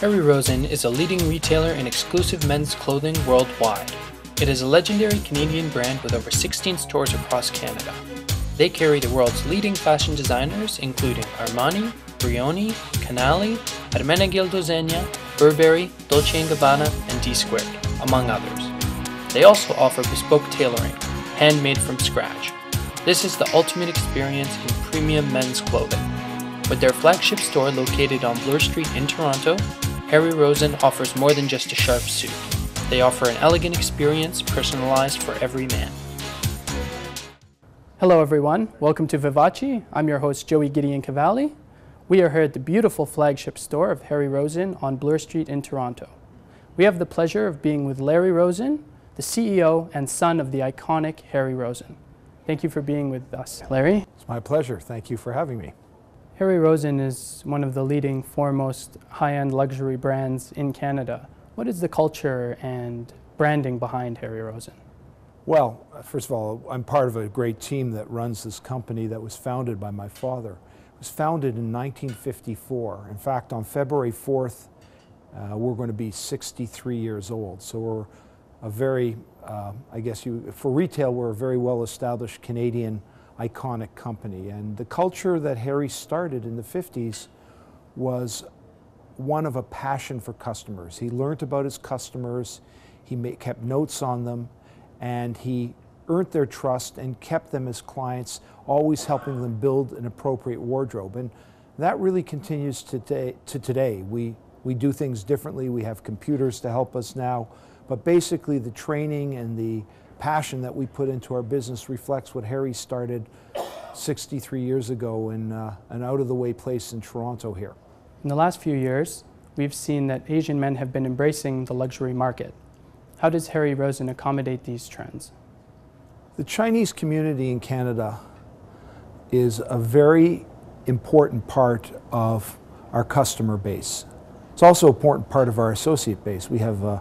Harry Rosen is a leading retailer in exclusive men's clothing worldwide. It is a legendary Canadian brand with over 16 stores across Canada. They carry the world's leading fashion designers, including Armani, Brioni, Canali, Ermenegildo Zegna, Burberry, Dolce & Gabbana, and D Squared, among others. They also offer bespoke tailoring, handmade from scratch. This is the ultimate experience in premium men's clothing. With their flagship store located on Bloor Street in Toronto, Harry Rosen offers more than just a sharp suit. They offer an elegant experience personalized for every man. Hello everyone, welcome to Vivace. I'm your host Joey Gideon Cavalli. We are here at the beautiful flagship store of Harry Rosen on Bloor Street in Toronto. We have the pleasure of being with Larry Rosen, the CEO and son of the iconic Harry Rosen. Thank you for being with us, Larry. It's my pleasure. Thank you for having me. Harry Rosen is one of the leading, foremost high-end luxury brands in Canada. What is the culture and branding behind Harry Rosen? Well, first of all, I'm part of a great team that runs this company that was founded by my father. It was founded in 1954. In fact, on February 4th, uh, we're going to be 63 years old. So we're a very, uh, I guess you, for retail, we're a very well established Canadian iconic company. And the culture that Harry started in the 50s was one of a passion for customers. He learned about his customers, he made, kept notes on them, and he earned their trust and kept them as clients, always helping them build an appropriate wardrobe. And that really continues today, to today. We, we do things differently. We have computers to help us now. But basically, the training and the passion that we put into our business reflects what Harry started 63 years ago in uh, an out of the way place in Toronto here. In the last few years, we've seen that Asian men have been embracing the luxury market. How does Harry Rosen accommodate these trends? The Chinese community in Canada is a very important part of our customer base. It's also an important part of our associate base. We have uh,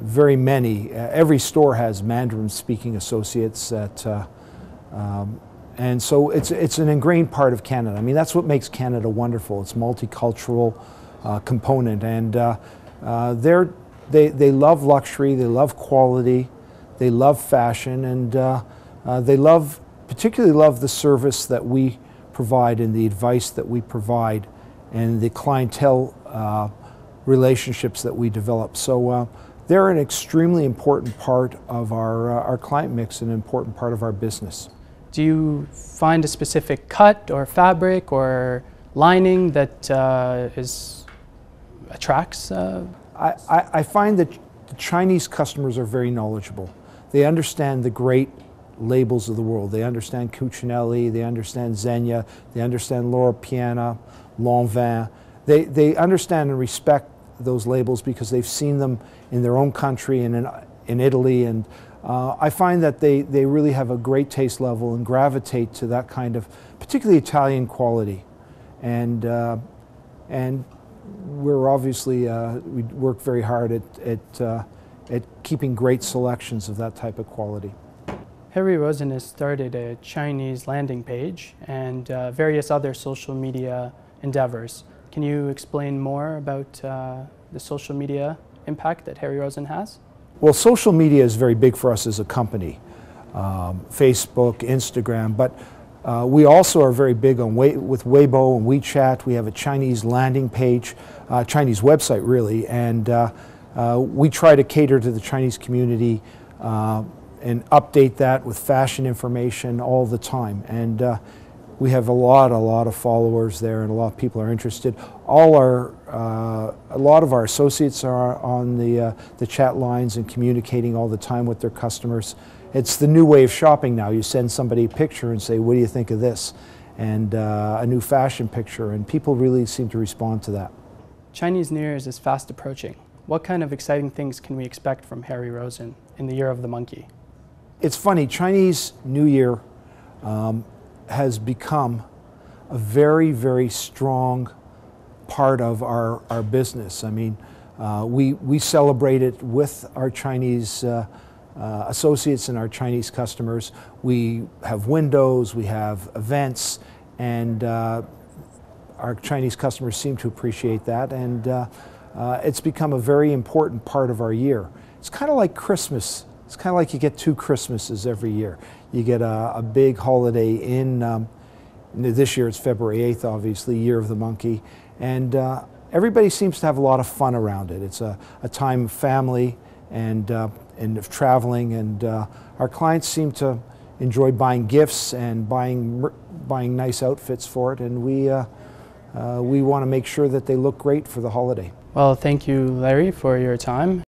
very many. Uh, every store has Mandarin-speaking associates that, uh, um, and so it's it's an ingrained part of Canada. I mean, that's what makes Canada wonderful. It's multicultural uh, component, and uh, uh, they're they they love luxury, they love quality, they love fashion, and uh, they love particularly love the service that we provide and the advice that we provide, and the clientele relationships that we develop. So they're an extremely important part of our, uh, our client mix, and an important part of our business. Do you find a specific cut or fabric or lining that uh, is, attracts? Uh? I, I, I find that the Chinese customers are very knowledgeable. They understand the great labels of the world. They understand Cucinelli, they understand Zegna, they understand Loro Piana, Lanvin. They, they understand and respect those labels because they've seen them in their own country and in, in Italy. And uh, I find that they, they really have a great taste level and gravitate to that kind of, particularly Italian quality. And, uh, and we're obviously, uh, we work very hard at, at, uh, at keeping great selections of that type of quality. Harry Rosen has started a Chinese landing page and uh, various other social media endeavors. Can you explain more about uh, the social media impact that Harry Rosen has? Well, social media is very big for us as a company. Um, Facebook, Instagram, but uh, we also are very big on with Weibo and WeChat. We have a Chinese landing page, uh, Chinese website really, and uh, uh we try to cater to the Chinese community uh, and update that with fashion information all the time. And we have a lot, a lot of followers there, and a lot of people are interested. All our, uh, a lot of our associates are on the uh, the chat lines and communicating all the time with their customers. It's the new way of shopping now. You send somebody a picture and say, "What do you think of this?" and uh, a new fashion picture, and people really seem to respond to that. Chinese New Year's is fast approaching. What kind of exciting things can we expect from Harry Rosen in the Year of the Monkey? It's funny. Chinese New Year. Um, has become a very, very strong part of our, our business. I mean, uh, we, we celebrate it with our Chinese uh, uh, associates and our Chinese customers. We have windows, we have events, and uh, our Chinese customers seem to appreciate that. And uh, uh, it's become a very important part of our year. It's kind of like Christmas. It's kind of like you get two Christmases every year. You get a, a big holiday in, um, this year it's February 8th, obviously, Year of the Monkey. And uh, everybody seems to have a lot of fun around it. It's a, a time of family and, uh, and of traveling, and uh, our clients seem to enjoy buying gifts and buying, buying nice outfits for it, and we, uh, uh, we want to make sure that they look great for the holiday. Well, thank you, Larry, for your time.